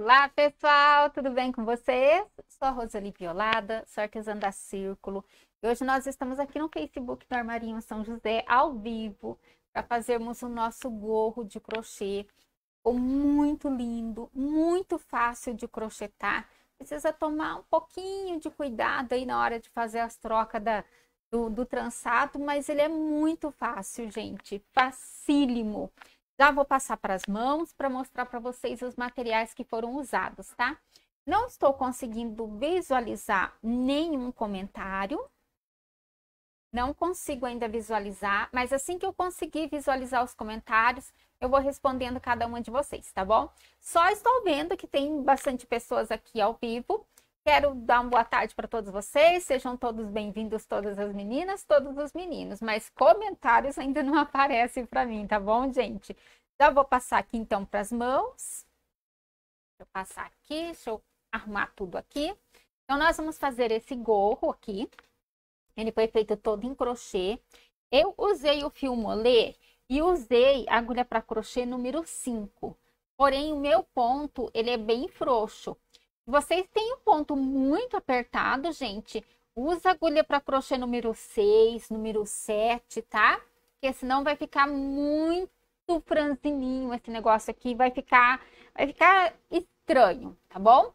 Olá, pessoal, tudo bem com vocês? Sou a Roseli Violada, sou artesã da Círculo. E hoje nós estamos aqui no Facebook do Armarinho São José, ao vivo, para fazermos o nosso gorro de crochê. Ficou muito lindo, muito fácil de crochetar. Precisa tomar um pouquinho de cuidado aí na hora de fazer as trocas da, do, do trançado, mas ele é muito fácil, gente, facílimo. Já vou passar para as mãos para mostrar para vocês os materiais que foram usados, tá? Não estou conseguindo visualizar nenhum comentário. Não consigo ainda visualizar, mas assim que eu conseguir visualizar os comentários, eu vou respondendo cada uma de vocês, tá bom? Só estou vendo que tem bastante pessoas aqui ao vivo. Quero dar uma boa tarde para todos vocês. Sejam todos bem-vindos, todas as meninas, todos os meninos. Mas comentários ainda não aparecem para mim, tá bom, gente? Já vou passar aqui então para as mãos. Deixa eu passar aqui, deixa eu arrumar tudo aqui. Então, nós vamos fazer esse gorro aqui. Ele foi feito todo em crochê. Eu usei o fio molê e usei a agulha para crochê número 5. Porém, o meu ponto, ele é bem frouxo. Vocês têm um ponto muito apertado, gente, usa agulha para crochê número 6, número 7, tá? Porque senão vai ficar muito franzininho esse negócio aqui, vai ficar, vai ficar estranho, tá bom?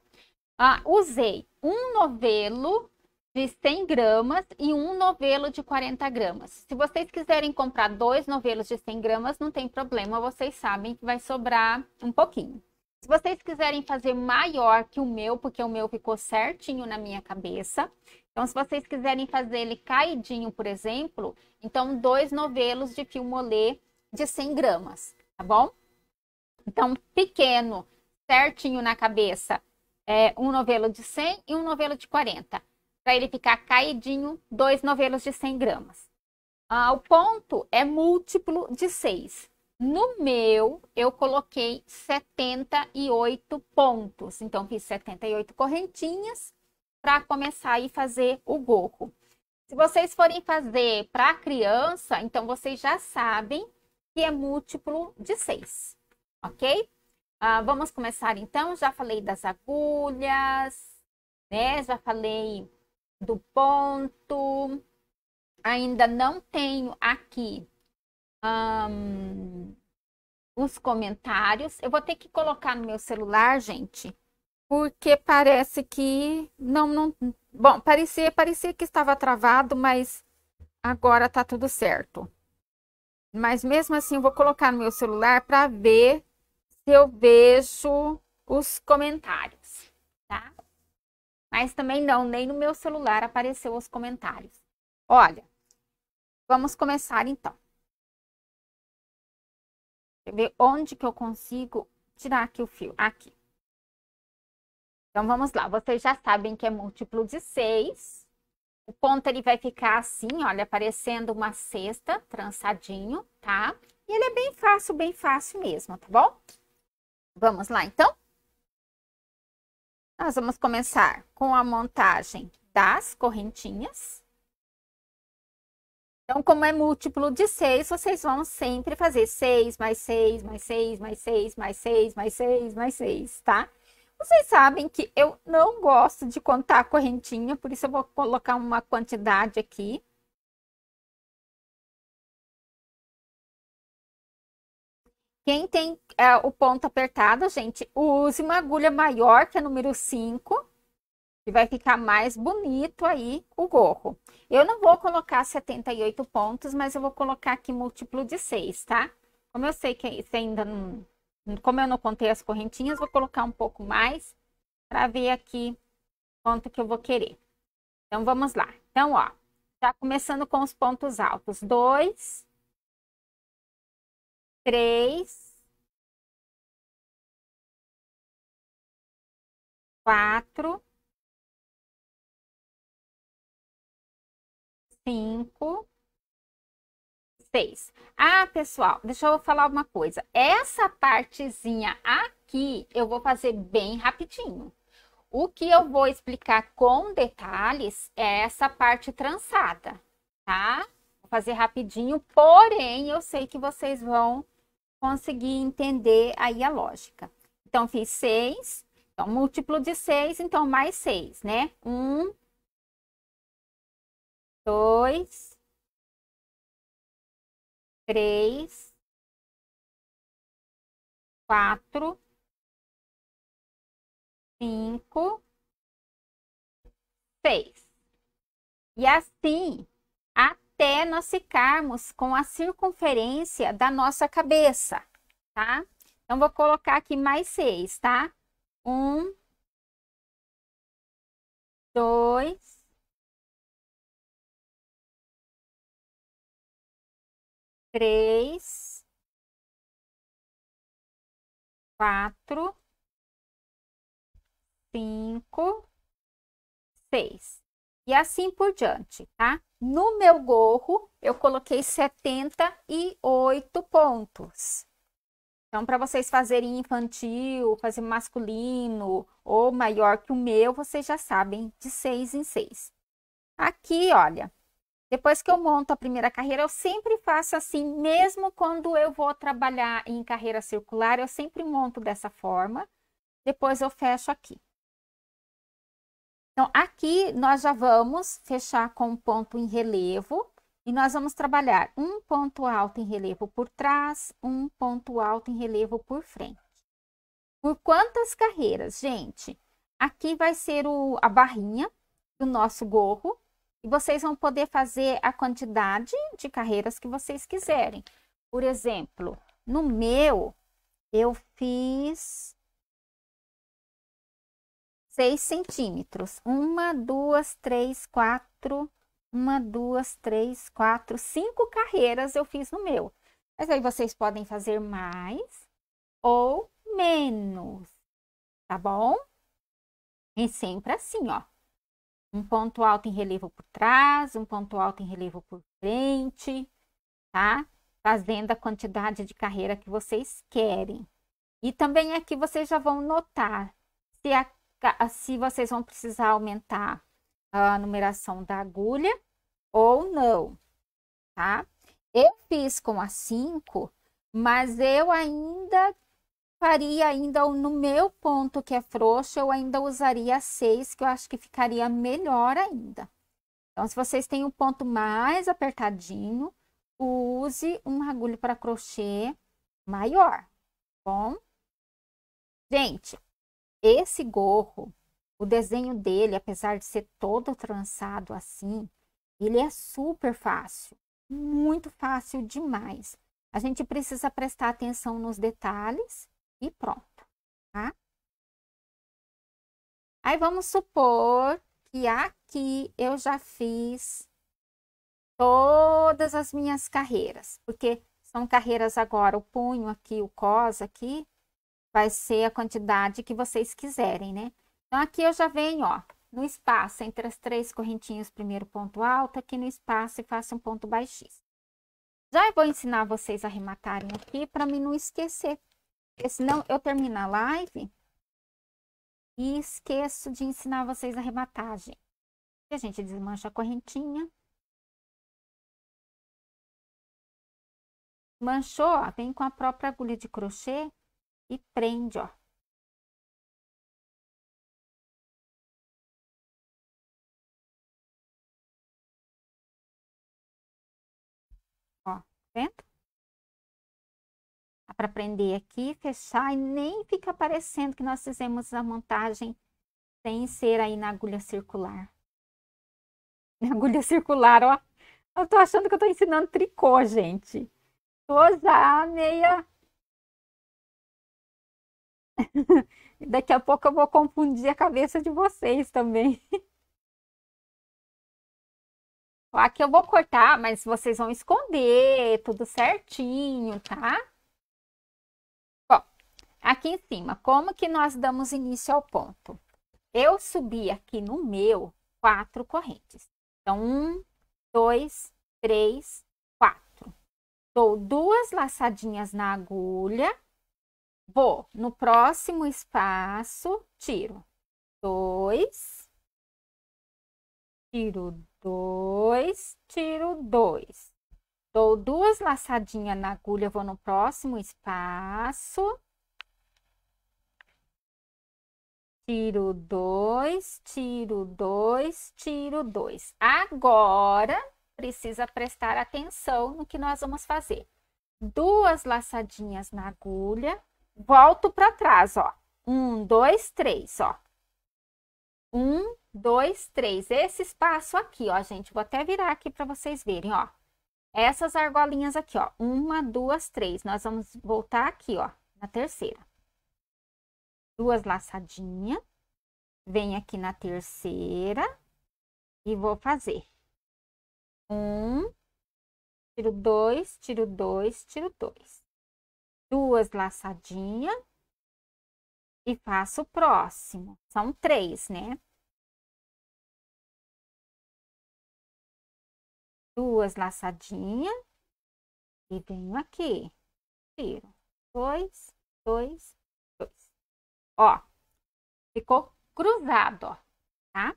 Ah, usei um novelo de 100 gramas e um novelo de 40 gramas. Se vocês quiserem comprar dois novelos de 100 gramas, não tem problema, vocês sabem que vai sobrar um pouquinho. Se vocês quiserem fazer maior que o meu, porque o meu ficou certinho na minha cabeça. Então, se vocês quiserem fazer ele caidinho, por exemplo, então dois novelos de fio molê de 100 gramas, tá bom? Então, pequeno, certinho na cabeça, é um novelo de 100 e um novelo de 40. Para ele ficar caidinho, dois novelos de 100 gramas. Ah, o ponto é múltiplo de 6. No meu, eu coloquei 78 pontos. Então, fiz 78 correntinhas para começar a fazer o gorro. Se vocês forem fazer para criança, então vocês já sabem que é múltiplo de 6, ok? Ah, vamos começar então. Já falei das agulhas, né? Já falei do ponto. Ainda não tenho aqui um, os comentários. Eu vou ter que colocar no meu celular, gente, porque parece que não, não. Bom, parecia, parecia que estava travado, mas agora tá tudo certo. Mas mesmo assim, eu vou colocar no meu celular para ver se eu vejo os comentários, tá? Mas também não, nem no meu celular apareceu os comentários. Olha, vamos começar então. Ver onde que eu consigo tirar aqui o fio. Aqui. Então, vamos lá. Vocês já sabem que é múltiplo de 6. O ponto ele vai ficar assim, olha, parecendo uma cesta, trançadinho, tá? E ele é bem fácil, bem fácil mesmo, tá bom? Vamos lá, então? Nós vamos começar com a montagem das correntinhas. Então, como é múltiplo de 6, vocês vão sempre fazer 6 mais 6, mais 6, mais 6, mais 6, mais 6, mais 6, tá? Vocês sabem que eu não gosto de contar a correntinha, por isso eu vou colocar uma quantidade aqui. Quem tem é, o ponto apertado, gente, use uma agulha maior, que é número 5, que vai ficar mais bonito aí o gorro. Eu não vou colocar 78 pontos, mas eu vou colocar aqui múltiplo de 6, tá? Como eu sei que você ainda não, como eu não contei as correntinhas, vou colocar um pouco mais para ver aqui quanto que eu vou querer. Então, vamos lá. Então, ó, já começando com os pontos altos. Dois, três, quatro, cinco, vocês. Ah, pessoal, deixa eu falar uma coisa. Essa partezinha aqui eu vou fazer bem rapidinho. O que eu vou explicar com detalhes é essa parte trançada, tá? Vou fazer rapidinho, porém eu sei que vocês vão conseguir entender aí a lógica. Então, fiz seis. Então, múltiplo de 6, então mais 6, né? 1, 2, 3, 4, 5, 6. E assim, até nós ficarmos com a circunferência da nossa cabeça, tá? Então, vou colocar aqui mais 6, tá? Um, dois, três, quatro, cinco, seis. E assim por diante, tá? No meu gorro, eu coloquei 78 pontos. Então, para vocês fazerem infantil, fazer masculino ou maior que o meu, vocês já sabem, de seis em seis. Aqui, olha, depois que eu monto a primeira carreira, eu sempre faço assim, mesmo quando eu vou trabalhar em carreira circular, eu sempre monto dessa forma. Depois eu fecho aqui. Então, aqui nós já vamos fechar com um ponto em relevo, e nós vamos trabalhar um ponto alto em relevo por trás, um ponto alto em relevo por frente. Por quantas carreiras, gente? Aqui vai ser o, a barrinha do nosso gorro. E vocês vão poder fazer a quantidade de carreiras que vocês quiserem. Por exemplo, no meu, eu fiz 6 centímetros. Uma, duas, três, quatro, uma, duas, três, quatro, cinco carreiras eu fiz no meu. Mas aí vocês podem fazer mais ou menos, tá bom? E sempre assim, ó. Um ponto alto em relevo por trás, um ponto alto em relevo por frente, tá? Fazendo a quantidade de carreira que vocês querem. E também aqui vocês já vão notar se, a, se vocês vão precisar aumentar a numeração da agulha ou não, tá? Eu fiz com a 5, mas eu ainda faria ainda no meu ponto que é frouxo, eu ainda usaria 6, que eu acho que ficaria melhor ainda. Então, se vocês têm um ponto mais apertadinho, use uma agulha para crochê maior, tá bom? Gente, esse gorro, o desenho dele, apesar de ser todo trançado assim, ele é super fácil, muito fácil demais. A gente precisa prestar atenção nos detalhes e pronto, tá? Aí vamos supor que aqui eu já fiz todas as minhas carreiras, porque são carreiras agora, o punho aqui, o cos aqui, vai ser a quantidade que vocês quiserem, né? Então, aqui eu já venho, ó, no espaço entre as três correntinhas, primeiro ponto alto, aqui no espaço e faço um ponto baixíssimo. Já vou ensinar vocês a arrematarem aqui para mim não esquecer, porque senão eu termino a live e esqueço de ensinar vocês a arrematagem. a gente desmancha a correntinha. Manchou, ó, vem com a própria agulha de crochê e prende, ó. Ó, tá vendo? Para prender aqui, fechar e nem fica parecendo que nós fizemos a montagem sem ser aí na agulha circular. Na agulha circular, ó. Eu tô achando que eu tô ensinando tricô, gente. Tô já meia... Daqui a pouco eu vou confundir a cabeça de vocês também. Aqui eu vou cortar, mas vocês vão esconder tudo certinho, tá? Aqui em cima, como que nós damos início ao ponto? Eu subi aqui no meu quatro correntes. Então, um, dois, três, quatro. Dou duas laçadinhas na agulha. Vou no próximo espaço, tiro dois, tiro dois, tiro dois. Dou duas laçadinhas na agulha, vou no próximo espaço. Tiro dois, tiro dois, tiro dois. Agora, precisa prestar atenção no que nós vamos fazer. Duas laçadinhas na agulha, volto para trás, ó. Um, dois, três, ó. Um, dois, três. Esse espaço aqui, ó, gente. Vou até virar aqui para vocês verem, ó. Essas argolinhas aqui, ó. Uma, duas, três. Nós vamos voltar aqui, ó, na terceira. Duas laçadinhas. Vem aqui na terceira. E vou fazer. Um. Tiro dois, tiro dois, tiro dois. Duas laçadinhas e faço o próximo. São três, né? Duas laçadinhas e venho aqui. Tiro. Dois, dois. Ó, ficou cruzado, ó, tá?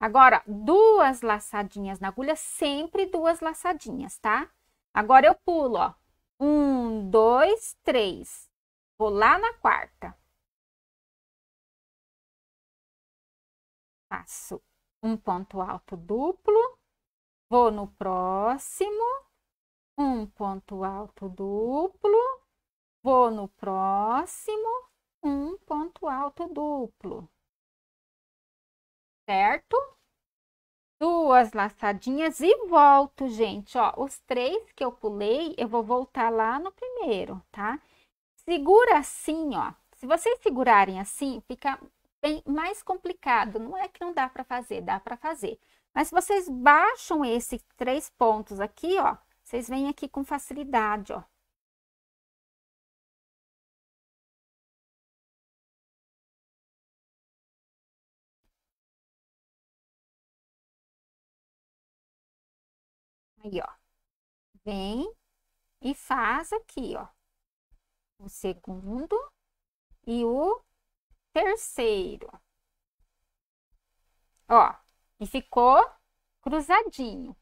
Agora, duas laçadinhas na agulha, sempre duas laçadinhas, tá? Agora eu pulo, ó. Um, dois, três. Vou lá na quarta. faço um ponto alto duplo, vou no próximo, um ponto alto duplo, vou no próximo, um ponto alto duplo, certo? Duas laçadinhas e volto, gente, ó, os três que eu pulei, eu vou voltar lá no primeiro, tá? Segura assim, ó, se vocês segurarem assim, fica bem mais complicado. Não é que não dá para fazer, dá para fazer. Mas se vocês baixam esses três pontos aqui, ó, vocês vêm aqui com facilidade, ó. Aí, ó. Vem e faz aqui, ó. O segundo e o terceiro. Ó, e ficou cruzadinho.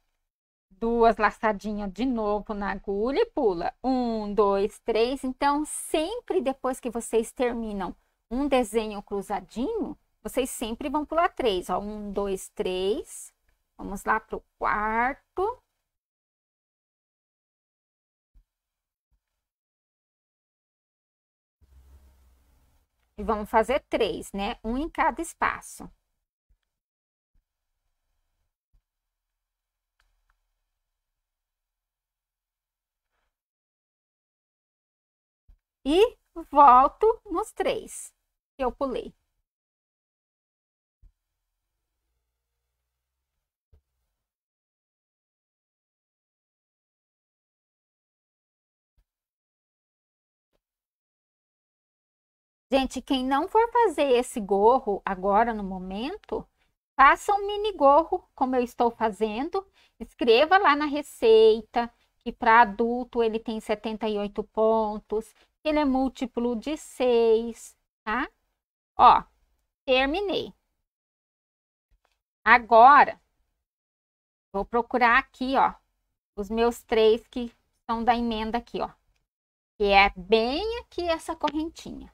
Duas laçadinhas de novo na agulha e pula. Um, dois, três. Então, sempre depois que vocês terminam um desenho cruzadinho, vocês sempre vão pular três. Ó, um, dois, três. Vamos lá pro quarto. E vamos fazer três, né? Um em cada espaço. E volto nos três que eu pulei. Gente, quem não for fazer esse gorro agora no momento, faça um mini gorro, como eu estou fazendo. Escreva lá na receita que para adulto ele tem 78 pontos, ele é múltiplo de 6, tá? Ó, terminei. Agora, vou procurar aqui, ó, os meus três que são da emenda aqui, ó. Que é bem aqui essa correntinha.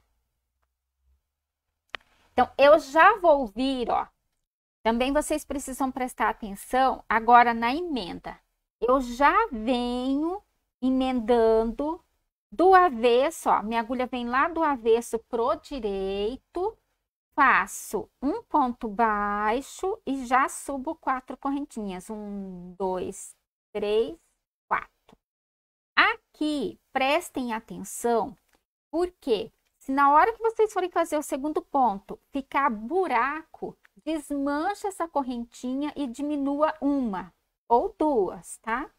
Então, eu já vou vir, ó. Também vocês precisam prestar atenção agora na emenda. Eu já venho emendando do avesso, ó. Minha agulha vem lá do avesso pro direito. Faço um ponto baixo e já subo quatro correntinhas. Um, dois, três, quatro. Aqui, prestem atenção, porque se na hora que vocês forem fazer o segundo ponto ficar buraco, desmancha essa correntinha e diminua uma ou duas, tá?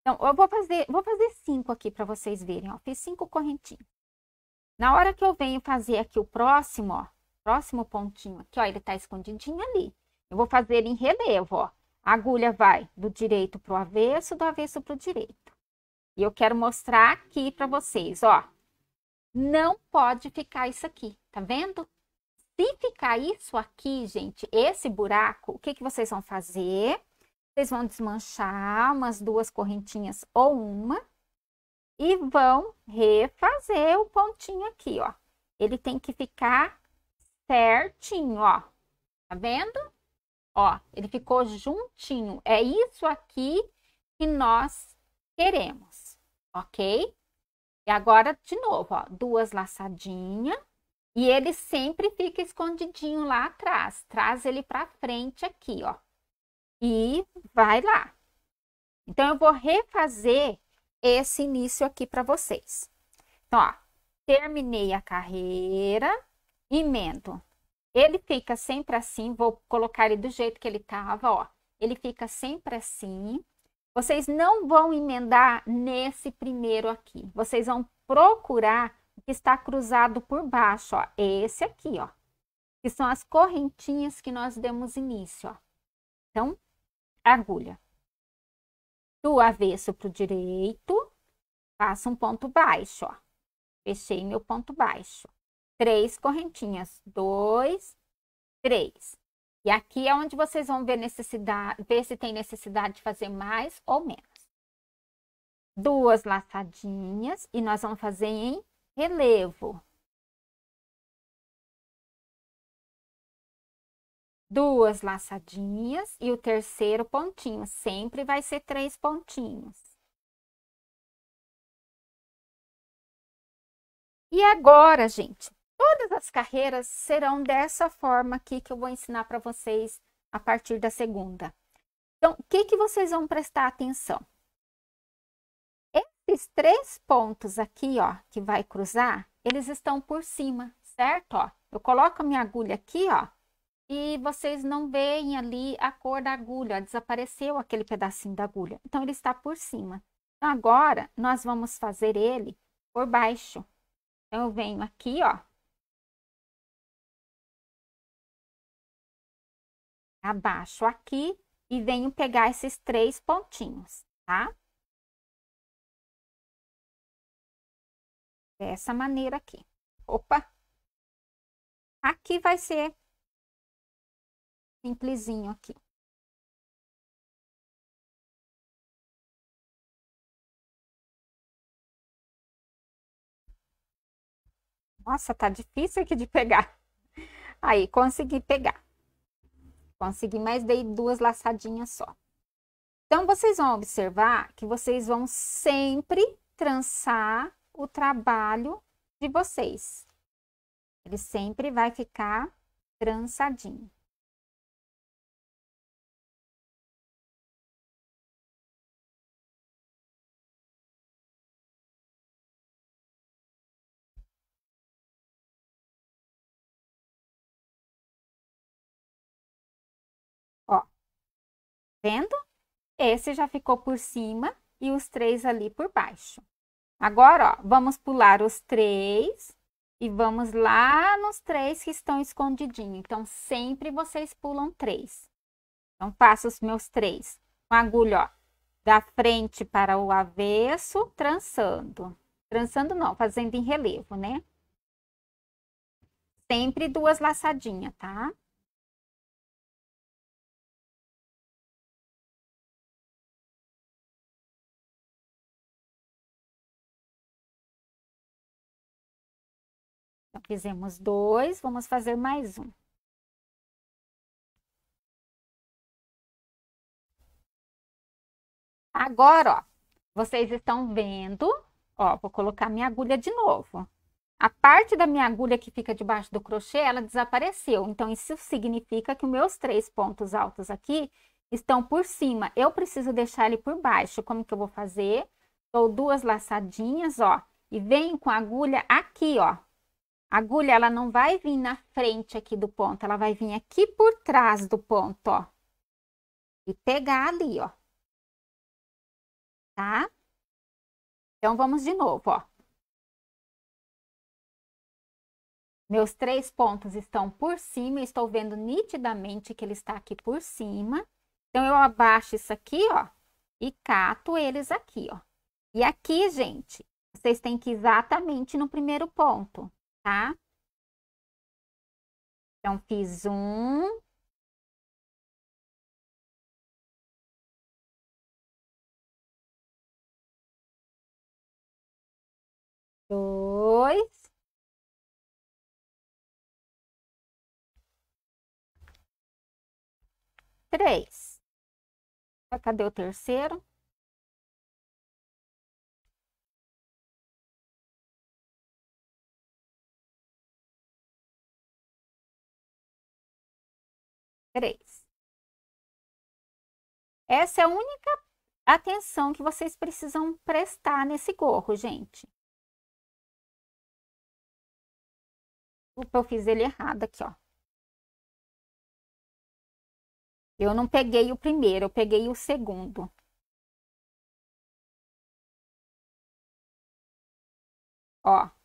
Então, eu vou fazer, vou fazer cinco aqui para vocês verem, ó. Fiz cinco correntinhas. Na hora que eu venho fazer aqui o próximo, ó, próximo pontinho aqui, ó, ele tá escondidinho ali. Eu vou fazer em relevo, ó. A agulha vai do direito pro avesso, do avesso pro direito. E eu quero mostrar aqui para vocês, ó não pode ficar isso aqui, tá vendo? Se ficar isso aqui, gente, esse buraco, o que, que vocês vão fazer? Vocês vão desmanchar umas duas correntinhas ou uma e vão refazer o pontinho aqui, ó. Ele tem que ficar certinho, ó. Tá vendo? Ó, ele ficou juntinho. É isso aqui que nós queremos, ok? E agora, de novo, ó, duas laçadinhas. E ele sempre fica escondidinho lá atrás. Traz ele para frente aqui, ó. E vai lá. Então, eu vou refazer esse início aqui para vocês. Então, ó, terminei a carreira, emendo. Ele fica sempre assim, vou colocar ele do jeito que ele tava, ó. Ele fica sempre assim. Vocês não vão emendar nesse primeiro aqui. Vocês vão procurar o que está cruzado por baixo, ó. Esse aqui, ó. Que são as correntinhas que nós demos início, ó. Então, agulha. Do avesso para o direito, faço um ponto baixo, ó. Fechei meu ponto baixo. Três correntinhas. Dois, três. E aqui é onde vocês vão ver necessidade, ver se tem necessidade de fazer mais ou menos. Duas laçadinhas e nós vamos fazer em relevo. Duas laçadinhas e o terceiro pontinho. Sempre vai ser três pontinhos. E agora, gente, todas as carreiras serão dessa forma aqui que eu vou ensinar para vocês a partir da segunda. Então, o que, que vocês vão prestar atenção? Esses três pontos aqui, ó, que vai cruzar, eles estão por cima, certo? Ó, eu coloco a minha agulha aqui, ó, e vocês não veem ali a cor da agulha, desapareceu aquele pedacinho da agulha. Então, ele está por cima. Então, agora, nós vamos fazer ele por baixo. Então, eu venho aqui, ó. Abaixo aqui e venho pegar esses três pontinhos, tá? Dessa maneira aqui. Opa! Aqui vai ser simplesinho aqui. Nossa, tá difícil aqui de pegar. Aí, consegui pegar. Consegui, mas dei duas laçadinhas só. Então, vocês vão observar que vocês vão sempre trançar o trabalho de vocês. Ele sempre vai ficar trançadinho. Vendo? Esse já ficou por cima e os três ali por baixo. Agora, ó, vamos pular os três e vamos lá nos três que estão escondidinhos. Então, sempre vocês pulam três. Então, faço os meus três. Com a agulha, ó, da frente para o avesso, trançando. Trançando não, fazendo em relevo, né? Sempre duas laçadinhas, tá? Fizemos dois, vamos fazer mais um. Agora, ó, vocês estão vendo, ó, vou colocar minha agulha de novo. A parte da minha agulha que fica debaixo do crochê, ela desapareceu. Então, isso significa que os meus três pontos altos aqui estão por cima. Eu preciso deixar ele por baixo. Como que eu vou fazer? Dou duas laçadinhas, ó, e venho com a agulha aqui, ó, a agulha, ela não vai vir na frente aqui do ponto, ela vai vir aqui por trás do ponto, ó. E pegar ali, ó. Tá? Então, vamos de novo, ó. Meus três pontos estão por cima, estou vendo nitidamente que ele está aqui por cima. Então, eu abaixo isso aqui, ó, e cato eles aqui, ó. E aqui, gente, vocês têm que ir exatamente no primeiro ponto tá? Então, fiz um. Dois. Três. Cadê o terceiro? Três. Essa é a única atenção que vocês precisam prestar nesse gorro, gente. eu fiz ele errado aqui, ó. Eu não peguei o primeiro, eu peguei o segundo. Ó.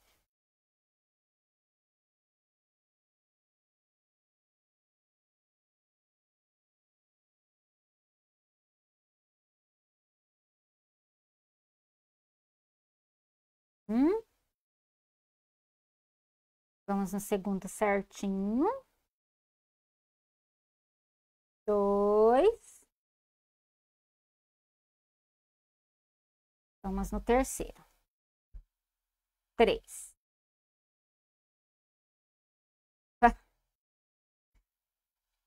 Hum? Vamos no segundo certinho. Dois. Vamos no terceiro. Três.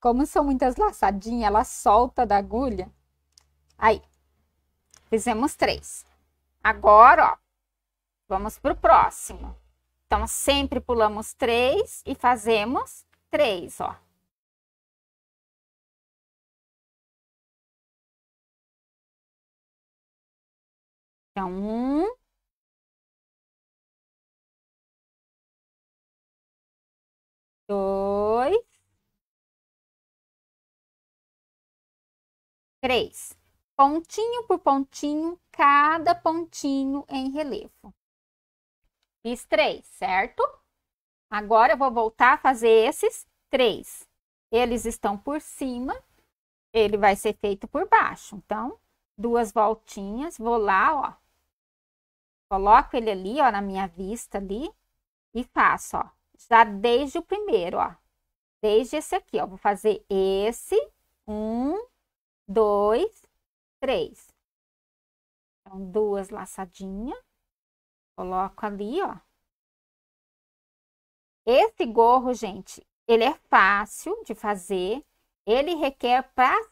Como são muitas laçadinhas, ela solta da agulha. Aí. Fizemos três. Agora, ó. Vamos pro próximo. Então, sempre pulamos três e fazemos três, ó. Então, um. Dois. Três. Pontinho por pontinho, cada pontinho em relevo. Fiz três, certo? Agora eu vou voltar a fazer esses três. Eles estão por cima, ele vai ser feito por baixo. Então, duas voltinhas, vou lá, ó. Coloco ele ali, ó, na minha vista ali e faço, ó. Já desde o primeiro, ó. Desde esse aqui, ó. Vou fazer esse. Um, dois, três. Então, duas laçadinhas. Coloco ali, ó. Esse gorro, gente, ele é fácil de fazer. Ele requer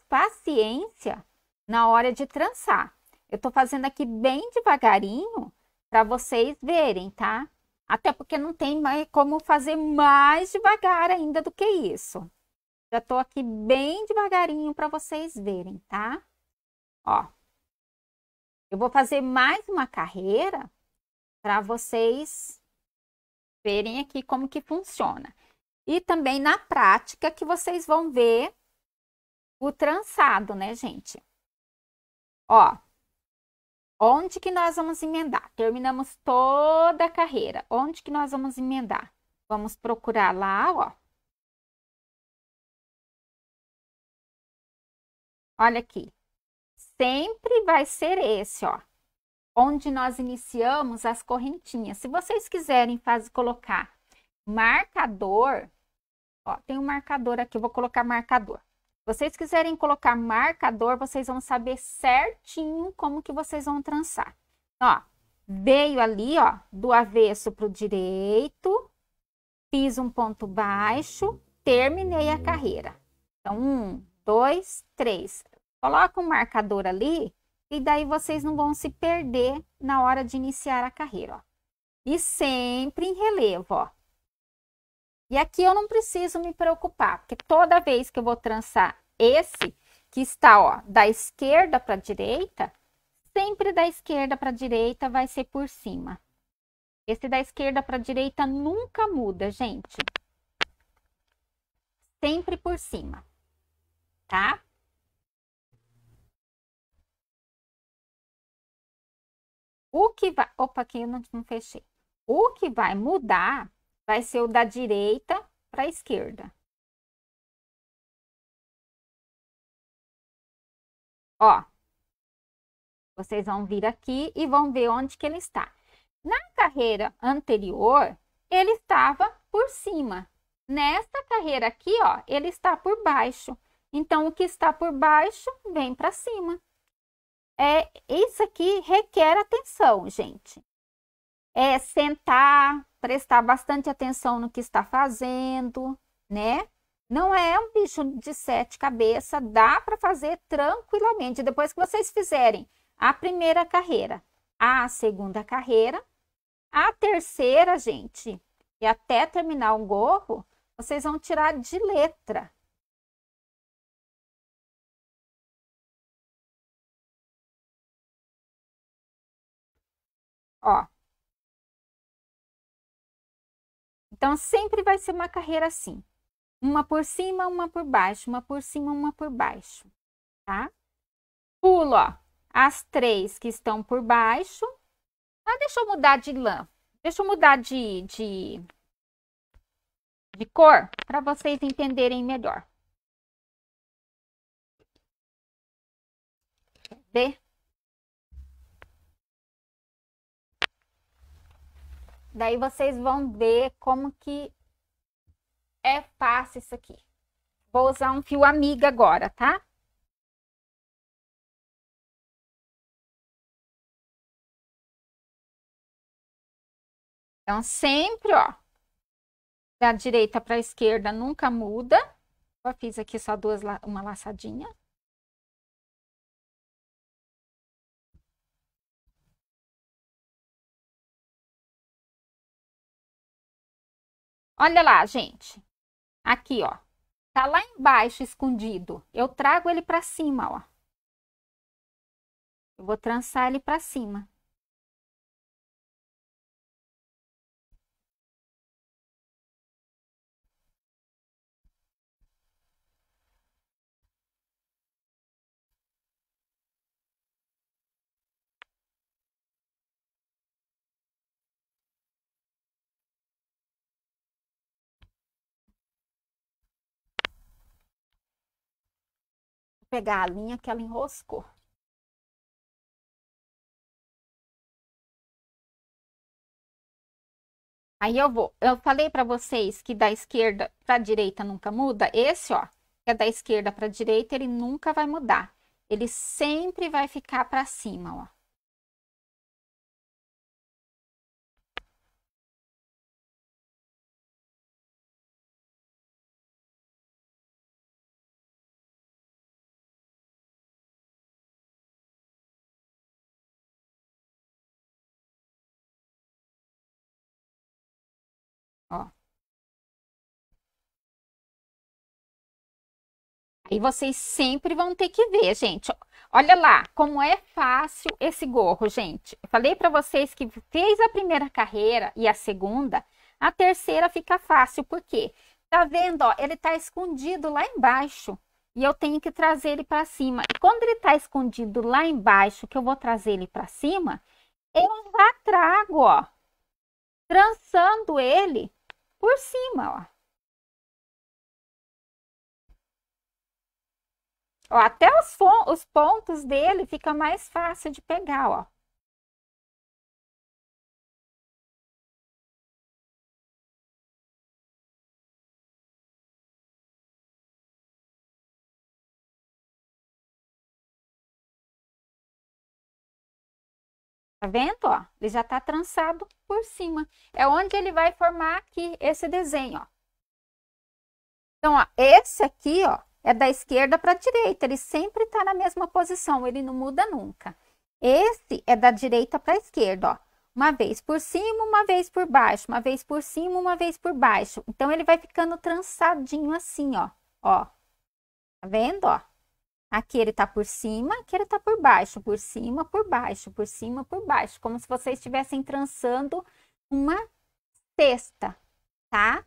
paciência na hora de trançar. Eu tô fazendo aqui bem devagarinho para vocês verem, tá? Até porque não tem mais como fazer mais devagar ainda do que isso. Já tô aqui bem devagarinho para vocês verem, tá? Ó. Eu vou fazer mais uma carreira para vocês verem aqui como que funciona. E também na prática que vocês vão ver o trançado, né, gente? Ó, onde que nós vamos emendar? Terminamos toda a carreira. Onde que nós vamos emendar? Vamos procurar lá, ó. Olha aqui. Sempre vai ser esse, ó onde nós iniciamos as correntinhas. Se vocês quiserem fazer, colocar marcador, ó, tem um marcador aqui, eu vou colocar marcador. Se vocês quiserem colocar marcador, vocês vão saber certinho como que vocês vão trançar. Ó, veio ali, ó, do avesso para o direito, fiz um ponto baixo, terminei a carreira. Então, um, dois, três. Coloca um marcador ali e daí vocês não vão se perder na hora de iniciar a carreira, ó. E sempre em relevo, ó. E aqui eu não preciso me preocupar, porque toda vez que eu vou trançar esse que está, ó, da esquerda para a direita, sempre da esquerda para a direita vai ser por cima. Esse da esquerda para a direita nunca muda, gente. Sempre por cima, tá? O que vai. Opa, aqui eu não, não fechei. O que vai mudar vai ser o da direita para a esquerda. Ó, vocês vão vir aqui e vão ver onde que ele está. Na carreira anterior, ele estava por cima. Nesta carreira aqui, ó, ele está por baixo. Então, o que está por baixo vem para cima é, isso aqui requer atenção, gente. É sentar, prestar bastante atenção no que está fazendo, né? Não é um bicho de sete cabeças, dá para fazer tranquilamente. Depois que vocês fizerem a primeira carreira, a segunda carreira, a terceira, gente, e até terminar o gorro, vocês vão tirar de letra. Ó. Então, sempre vai ser uma carreira assim. Uma por cima, uma por baixo, uma por cima, uma por baixo, tá? Pulo, ó, as três que estão por baixo. Ah, deixa eu mudar de lã. Deixa eu mudar de, de, de cor para vocês entenderem melhor. Ver? Daí vocês vão ver como que é fácil isso aqui. Vou usar um fio amiga agora, tá? Então, sempre, ó, da direita para a esquerda nunca muda. Eu fiz aqui só duas, uma laçadinha. Olha lá, gente. Aqui, ó. Tá lá embaixo escondido. Eu trago ele para cima, ó. Eu vou trançar ele para cima. Pegar a linha que ela enroscou. Aí eu vou, eu falei para vocês que da esquerda para direita nunca muda. Esse, ó, que é da esquerda para direita, ele nunca vai mudar. Ele sempre vai ficar para cima. Ó. Aí vocês sempre vão ter que ver, gente. Olha lá como é fácil esse gorro, gente. Eu falei para vocês que fez a primeira carreira e a segunda, a terceira fica fácil, porque tá vendo, ó, ele tá escondido lá embaixo e eu tenho que trazer ele para cima. E quando ele tá escondido lá embaixo, que eu vou trazer ele para cima, eu já trago, ó, trançando ele por cima, ó. Ó, até os, os pontos dele fica mais fácil de pegar, ó. Tá vendo, ó? Ele já tá trançado por cima. É onde ele vai formar aqui esse desenho, ó. Então, ó, esse aqui, ó, é da esquerda para a direita. Ele sempre tá na mesma posição, ele não muda nunca. Esse é da direita para a esquerda, ó. Uma vez por cima, uma vez por baixo, uma vez por cima, uma vez por baixo. Então, ele vai ficando trançadinho assim, ó. Ó. Tá vendo, ó? Aqui ele tá por cima, aqui ele tá por baixo, por cima, por baixo, por cima, por baixo, como se vocês estivessem trançando uma cesta, tá?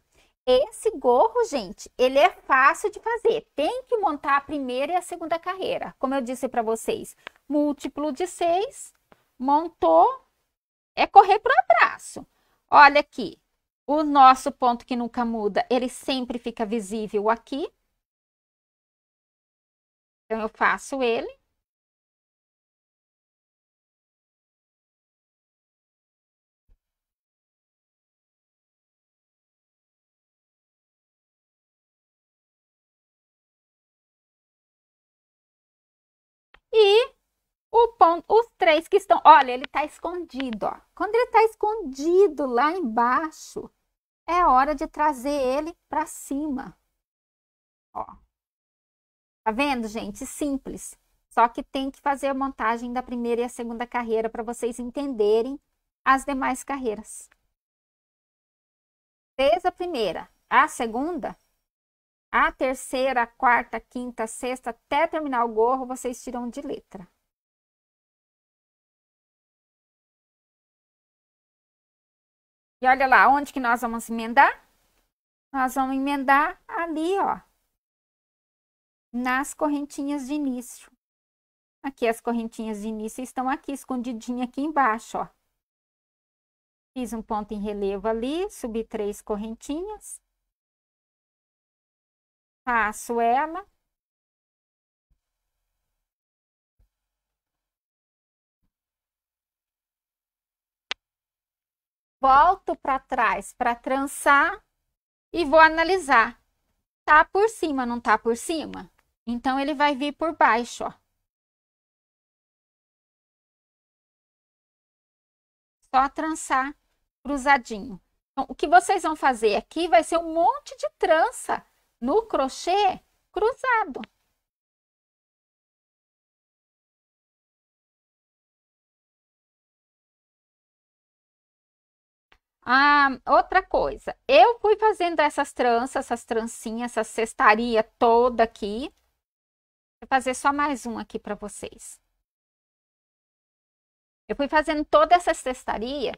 Esse gorro, gente, ele é fácil de fazer. Tem que montar a primeira e a segunda carreira. Como eu disse para vocês, múltiplo de seis, montou, é correr pro abraço. Olha aqui, o nosso ponto que nunca muda, ele sempre fica visível aqui, então, eu faço ele. Ponto, os três que estão, olha, ele está escondido, ó. Quando ele está escondido lá embaixo, é hora de trazer ele para cima. ó. Tá vendo, gente? Simples. Só que tem que fazer a montagem da primeira e a segunda carreira para vocês entenderem as demais carreiras. Fez a primeira, a segunda, a terceira, a quarta, a quinta, a sexta, até terminar o gorro, vocês tiram de letra. E olha lá, onde que nós vamos emendar? Nós vamos emendar ali, ó. Nas correntinhas de início. Aqui as correntinhas de início estão aqui, escondidinha aqui embaixo, ó. Fiz um ponto em relevo ali, subi três correntinhas. Passo ela. Volto para trás para trançar e vou analisar. Tá por cima, não tá por cima? Então, ele vai vir por baixo, ó. Só trançar cruzadinho. Então, o que vocês vão fazer aqui vai ser um monte de trança no crochê cruzado. Ah, outra coisa, eu fui fazendo essas tranças, essas trancinhas, essa cestaria toda aqui. Vou fazer só mais um aqui para vocês. Eu fui fazendo toda essa cestaria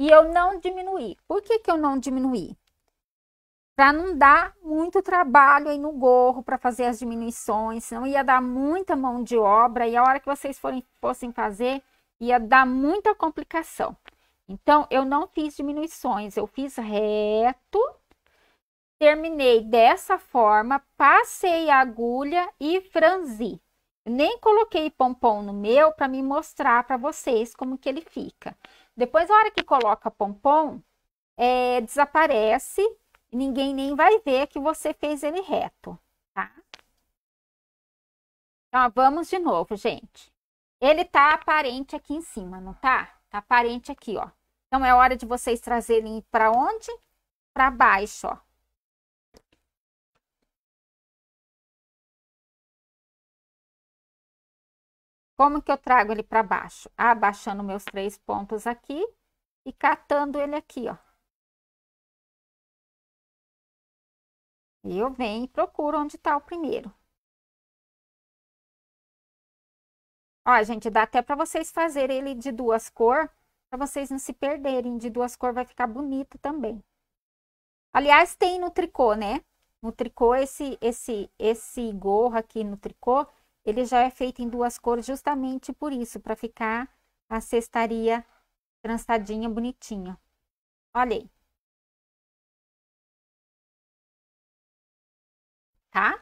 e eu não diminuí. Por que, que eu não diminuí? Para não dar muito trabalho aí no gorro para fazer as diminuições, senão ia dar muita mão de obra e a hora que vocês forem, fossem fazer, ia dar muita complicação. Então, eu não fiz diminuições, eu fiz reto, terminei dessa forma, passei a agulha e franzi. Nem coloquei pompom no meu para me mostrar para vocês como que ele fica. Depois, a hora que coloca pompom, é, desaparece ninguém nem vai ver que você fez ele reto, tá? Então, vamos de novo, gente. Ele tá aparente aqui em cima, não tá? Tá aparente aqui, ó. Então, é hora de vocês trazerem para onde? Para baixo, ó. Como que eu trago ele para baixo? Abaixando meus três pontos aqui e catando ele aqui, ó. E eu venho e procuro onde está o primeiro. Ó, gente, dá até para vocês fazerem ele de duas cores, para vocês não se perderem. De duas cores vai ficar bonito também. Aliás, tem no tricô, né? No tricô, esse, esse, esse gorro aqui no tricô, ele já é feito em duas cores justamente por isso, para ficar a cestaria trançadinha, bonitinha. Olha aí. Tá?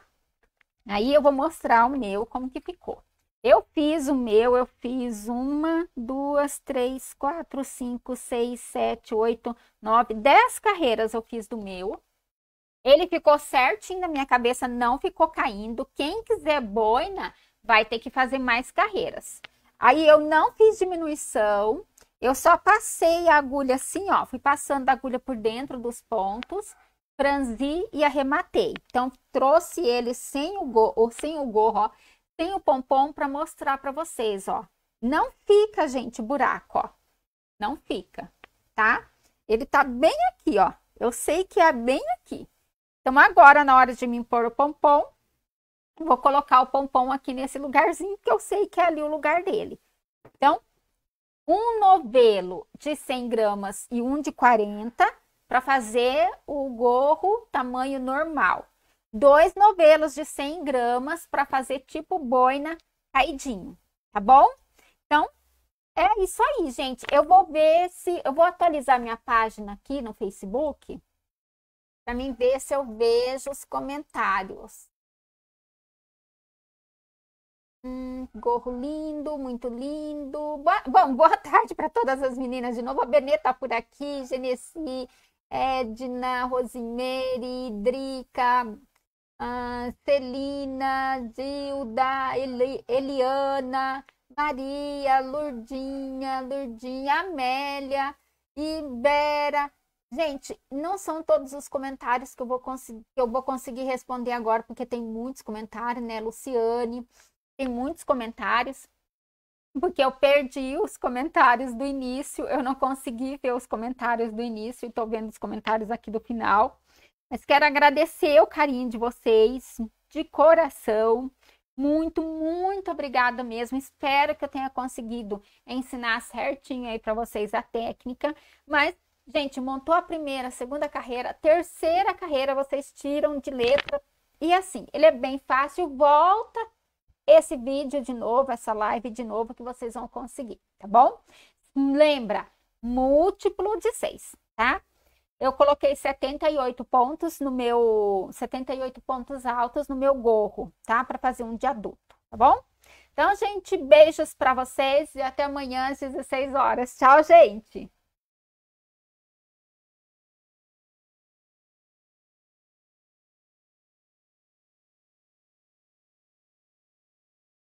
Aí eu vou mostrar o meu, como que ficou. Eu fiz o meu, eu fiz uma, duas, três, quatro, cinco, seis, sete, oito, nove, dez carreiras eu fiz do meu. Ele ficou certinho na minha cabeça, não ficou caindo. Quem quiser boina, vai ter que fazer mais carreiras. Aí eu não fiz diminuição, eu só passei a agulha assim, ó, fui passando a agulha por dentro dos pontos, franzi e arrematei. Então, trouxe ele sem o gorro, sem o gorro, ó, sem o pompom para mostrar para vocês, ó. Não fica, gente, buraco, ó. Não fica, tá? Ele tá bem aqui, ó. Eu sei que é bem aqui. Então, agora, na hora de me impor o pompom, vou colocar o pompom aqui nesse lugarzinho, que eu sei que é ali o lugar dele. Então, um novelo de 100 gramas e um de 40 para fazer o gorro tamanho normal. Dois novelos de 100 gramas para fazer tipo boina caidinho, tá bom? Então, é isso aí, gente. Eu vou ver se... Eu vou atualizar minha página aqui no Facebook para mim ver se eu vejo os comentários. Hum, gorro lindo, muito lindo. Boa, bom, boa tarde para todas as meninas de novo. A Benê tá por aqui, Genesi, Edna, Rosemary, Drica, uh, Celina, Gilda, Eli, Eliana, Maria, Lurdinha, Lurdinha, Amélia, Ibera, Gente, não são todos os comentários que eu vou, que eu vou conseguir responder agora, porque tem muitos comentários, né, Luciane? Tem muitos comentários, porque eu perdi os comentários do início, eu não consegui ver os comentários do início, estou vendo os comentários aqui do final. Mas quero agradecer o carinho de vocês, de coração. Muito, muito obrigada mesmo. Espero que eu tenha conseguido ensinar certinho aí para vocês a técnica. Mas, gente, montou a primeira, a segunda carreira, a terceira carreira, vocês tiram de letra. E assim, ele é bem fácil. Volta esse vídeo de novo, essa live de novo, que vocês vão conseguir, tá bom? Lembra, múltiplo de 6, tá? Eu coloquei 78 pontos no meu 78 pontos altos no meu gorro, tá? Para fazer um de adulto, tá bom? Então, gente, beijos para vocês e até amanhã às 16 horas. Tchau, gente.